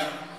Amém.